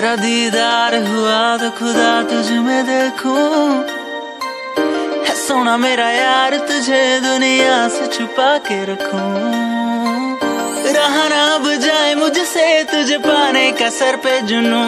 तेरा दीदार हुआ तो खुदा तुझ में देखूँ। है सोना मेरा यार, तुझे दुनिया से छुपा के रखूँ। रहा ना अब जाए मुझसे, तुझे पाने का सर पे जुनू।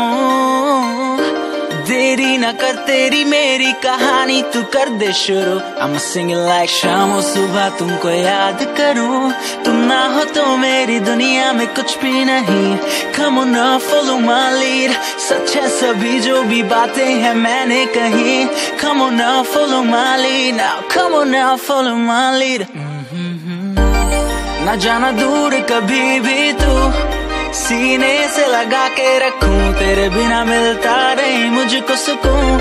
तेरी न कर, तेरी मेरी कहानी तू कर दे शुरू। हम सिंग लाइक शाम सुबह तुमको याद करूँ। तुम ना हो तो मेरी दुनिया में कुछ भी नहीं। कम ना फॉलो माय सच है सभी जो भी बातें हैं मैंने कही। कम ना follow my lead now come ना फॉलो माय न जाना दूर कभी भी तू। सीने से लगा के रखूँ तेरे बिना मिलता नहीं मुझको सुकून।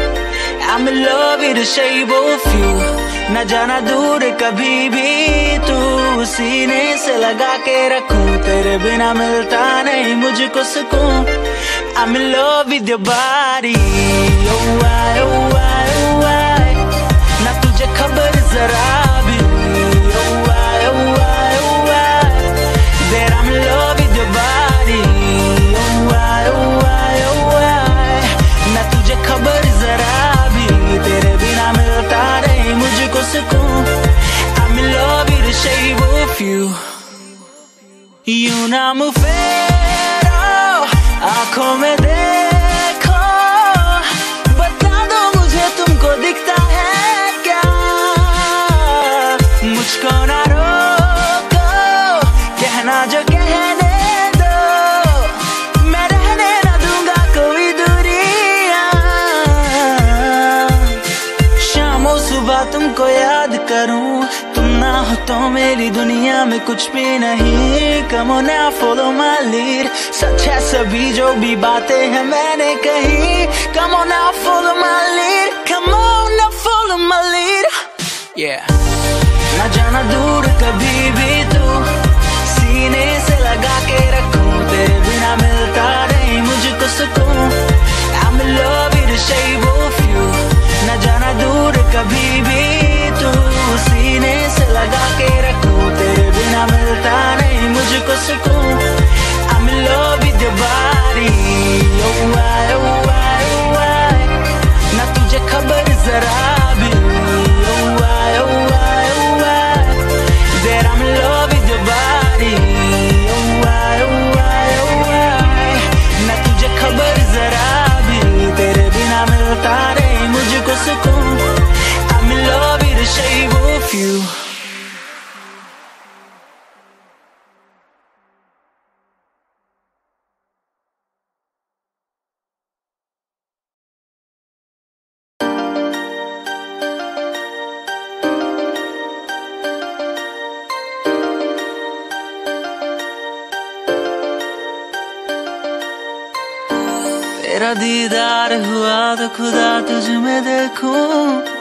I'm in love with the shape of you न जाना दूर कभी भी। तू सीने से लगा के रखूँ तेरे बिना मिलता नहीं मुझको सुकून। I'm in love with your body oh, I, oh, you. यूँ नाम फेरो आँखों में देखो बता दो मुझे तुमको दिखता है क्या मुझको ना रोको कहना जो कहने दो मैं रहने ना दूँगा कोई दूरियाँ शामों सुबह तुमको याद करूँ तो मेरी दुनिया में कुछ भी नहीं। कमो ना फॉलो माय लीड सच है सभी जो भी बातें हैं मैंने कही। कमो ना फॉलो माय लीड कमो ना फॉलो yeah ना जाना दूर कभी भी तू। सीने से लगा के रखूँ। तेरे बिना मिलता नहीं, मुझको सुकून। I'm in love with the shape of you न जाना दूर कभी you तेरा दीदार हुआ तो खुदा तुझ में देखूँ। है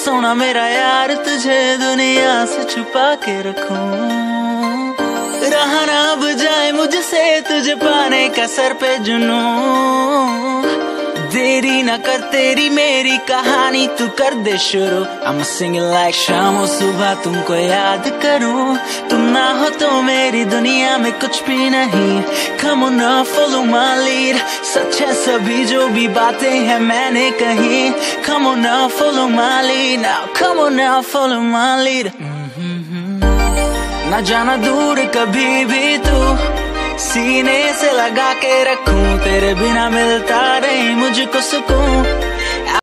सोना मेरा यार, तुझे दुनिया से छुपा के रखूँ। रहा ना अब मुझसे, तुझे पाने का सर पे जुनू। देरी ना कर, तेरी मेरी कहानी तू कर दे शुरू। हम सिंग लाइक शाम सुबह तुमको याद करूँ। तुम ना हो तो मेरी दुनिया में कुछ भी नहीं। कम ना फॉलो माय सच है सभी जो भी बातें हैं मैंने कही। कम ना follow my lead now come ना फॉलो माय ना जाना दूर कभी भी तू। सीने से लगा के रखूँ तेरे बिना मिलता नहीं मुझको सुकून।